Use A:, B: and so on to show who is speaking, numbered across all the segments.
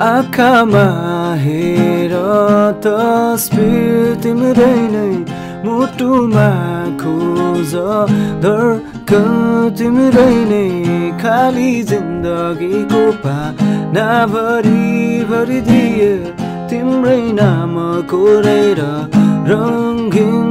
A: आँखामा हेर तस्बिर तिम्रै नै मुटुमा खोज धर्कन तिम्रै नै खाली जिन्दगीको पानाभरि भरिदिए तिम्रै नाम कोरेर रङ्गिन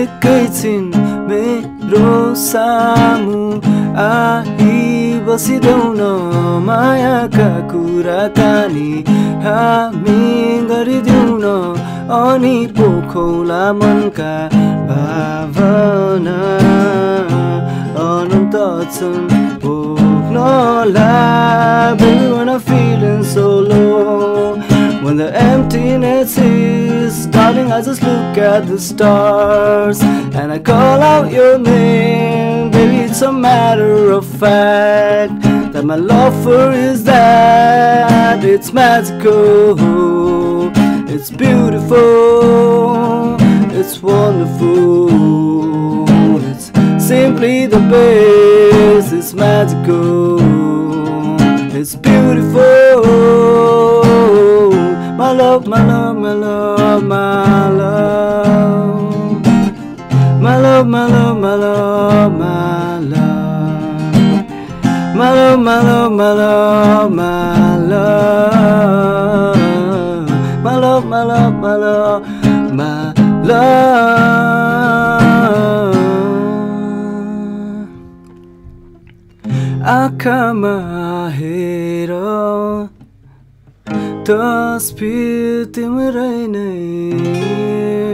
A: एकैछिन मेरो सामु आइ बसिदेऊ न मायाका कुराकानी हामी गरिदेऊ न अनि पोखौला मनका भावना। अनन्त छन् पोख्नला When I'm feeling so low When the emptiness is starting I just look at the stars. And I call out your name. Baby it's a matter of fact That my love for is that It's magical. It's beautiful. It's wonderful. It's simply the best. It's magical. It's beautiful my love, my love, my love, my love. My love, my love, my love, my love. My love, my love, my love, my love. My love, my love, my love, my love. Akama hero. तस्बिर तिम्रै नै।